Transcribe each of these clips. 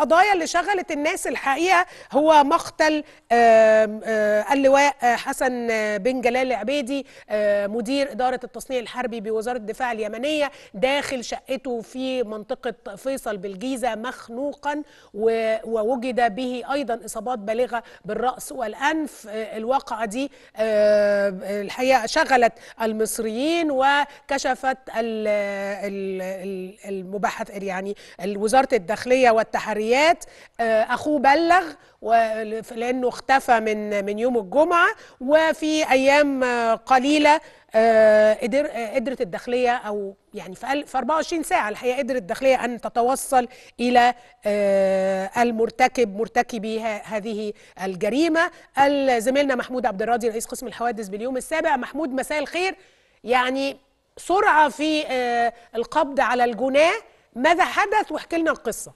القضايا اللي شغلت الناس الحقيقة هو مقتل اللواء آه، حسن آه، بن جلال العبيدي آه، مدير إدارة التصنيع الحربي بوزارة الدفاع اليمنية داخل شقته في منطقة فيصل بالجيزة مخنوقا ووجد به أيضا إصابات بالغة بالرأس والأنف. الواقعة دي الحقيقة شغلت المصريين وكشفت ال- ال- ال- المباحث يعني وزارة الداخلية والتحريات آه، أخوه بلغ لأنه اختفى من من يوم الجمعة وفي أيام آه، قليلة آه، قدر قدرت الداخلية أو يعني في أل- في 24 ساعة الحقيقة قدرت الداخلية أن تتوصل إلى المرتكب مرتكبي هذه الجريمة. زميلنا محمود عبد الراضي رئيس قسم الحوادث باليوم السابع. محمود مساء الخير. يعني سرعة في القبض على الجناة ماذا حدث؟ واحكي لنا القصة.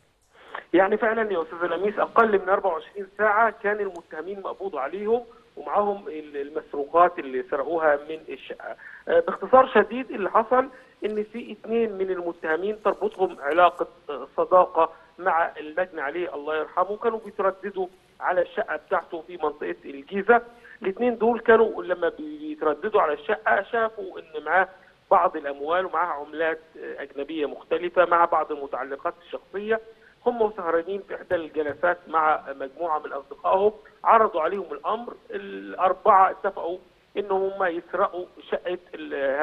يعني فعلا يا أستاذ لميس أقل من 24 ساعة كان المتهمين مقبوض عليهم ومعاهم ال- المسروقات اللي سرقوها من الشقة. آه، باختصار شديد اللي حصل إن في اثنين من المتهمين تربطهم علاقة آه، صداقة مع المجني عليه الله يرحمه كانوا بيترددوا على الشقة بتاعته في منطقة الجيزة. الاثنين دول كانوا لما بيترددوا على الشقة شافوا إن معاه بعض الأموال ومعاه عملات آه، أجنبية مختلفة مع بعض المتعلقات الشخصية هم وسهرانين في احدى الجلسات مع مجموعة من أصدقائهم عرضوا عليهم الأمر الأربعة اتفقوا ان هم يسرقوا شقة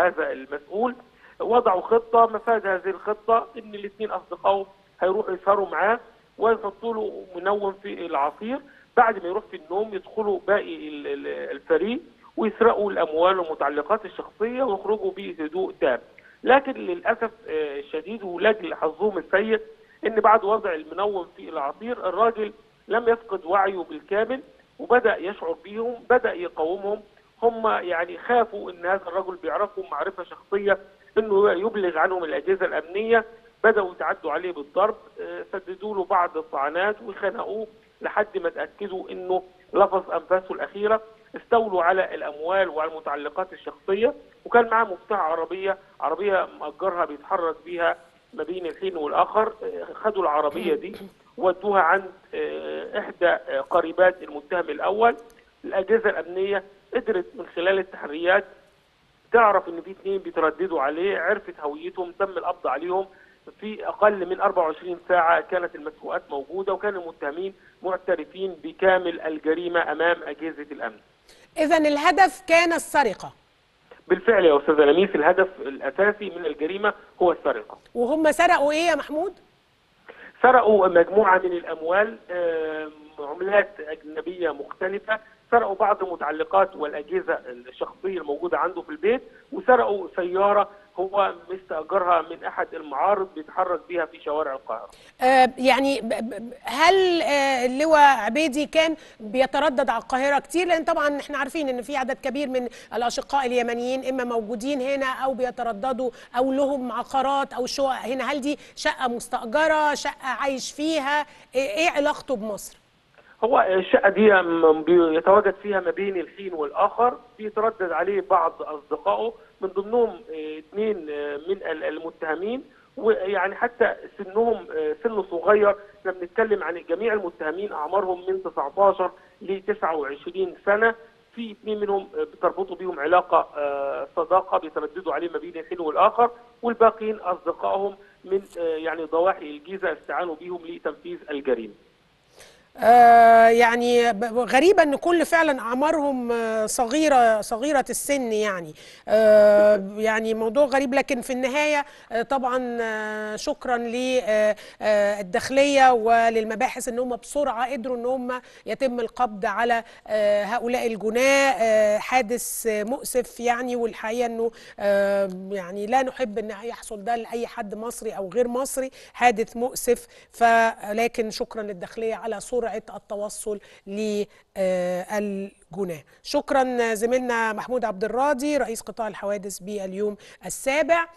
هذا المسؤول وضعوا خطة مفاد هذه الخطة إن الاثنين أصدقائهم هيروحوا يسهروا معاه ويحطوا له منوم في العصير بعد ما يروح في النوم يدخلوا باقي ال- ال- الفريق ويسرقوا الأموال والمتعلقات الشخصية ويخرجوا بهدوء تام. لكن للأسف آه، الشديد ولاجل حظهم السيء إن بعد وضع المنوم في العصير الراجل لم يفقد وعيه بالكامل وبدأ يشعر بيهم بدأ يقاومهم. هم يعني خافوا إن هذا الرجل بيعرفهم معرفة شخصية إنه يبلغ عنهم الأجهزة الأمنية. بدأوا يتعدوا عليه بالضرب آه، سددوا له بعض الطعنات وخنقوه لحد ما تأكدوا إنه لفظ أنفاسه الأخيرة. استولوا على الأموال وعلى المتعلقات الشخصية. وكان معاه مفتاح عربية عربية مأجرها بيتحرك بيها ما بين الحين والآخر آه، خدوا العربية دي ودوها عند آه، إحدى آه، قريبات المتهم الأول الأجهزة الأمنية قدرت من خلال التحريات تعرف إن في اثنين بيترددوا عليه عرفت هويتهم تم القبض عليهم في أقل من 24 ساعة كانت المسروقات موجودة وكان المتهمين معترفين بكامل الجريمة أمام أجهزة الأمن. اذا الهدف كان السرقة بالفعل يا أستاذ لميس الهدف الأساسي من الجريمة هو السرقة. وهم سرقوا إيه يا محمود؟ سرقوا مجموعة من الأموال آم، عملات أجنبية مختلفة سرقوا بعض المتعلقات والأجهزة الشخصية الموجودة عنده في البيت وسرقوا سيارة هو مستأجرها من أحد المعارض بيتحرك بيها في شوارع القاهرة. آه، يعني هل آه، اللواء عبيدي كان بيتردد على القاهرة كتير؟ لأن طبعا إحنا عارفين إن في عدد كبير من الأشقاء اليمنيين إما موجودين هنا أو بيترددوا أو لهم عقارات أو شقق هنا. هل دي شقة مستأجرة شقة عايش فيها؟ إيه إيه علاقته بمصر؟ هو الشقة دي بيتواجد فيها ما بين الحين والآخر بيتردد عليه بعض أصدقائه من ضمنهم آه، اثنين آه، من ال- المتهمين ويعني حتى سنهم آه، سن صغير. إحنا بنتكلم عن جميع المتهمين أعمارهم من 19 ل 29 سنة. في اثنين منهم آه، بتربطوا بيهم علاقة آه، صداقة بيترددوا عليه ما بين الحين والآخر. والباقيين أصدقائهم من آه، يعني ضواحي الجيزة استعانوا بيهم لتنفيذ الجريمة. آه يعني غريبة إن كل فعلا أعمارهم آه، صغيرة صغيرة السن يعني. آه يعني موضوع غريب لكن في النهاية طبعا شكرا للداخلية وللمباحث إن هم بسرعة قدروا إن هم يتم القبض على هؤلاء الجناة. حادث مؤسف يعني والحقيقة إنه يعني لا نحب إن يحصل ده لأي حد مصري أو غير مصري. حادث مؤسف فلكن شكرا للداخلية على سرعة التوصل للجناه شكرا زميلنا محمود عبد الراضي رئيس قطاع الحوادث باليوم السابع.